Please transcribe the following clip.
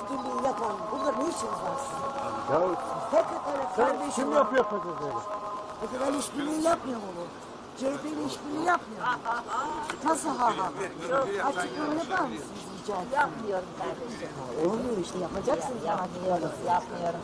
işbirliği yapan burada ne işiniz var sizin? Ya PKK'la sen kim olan- yapıyor PKK'yı? PKK'la işbirliği yapmıyor mu bu? CHP işbirliği yapmıyor mu? Nasıl ha ha ha? Açıklama yapar mısınız rica etsem? Yapmıyorum kardeşim. Olmuyor işte yapacaksınız. Yapmıyoruz, yapmıyorum.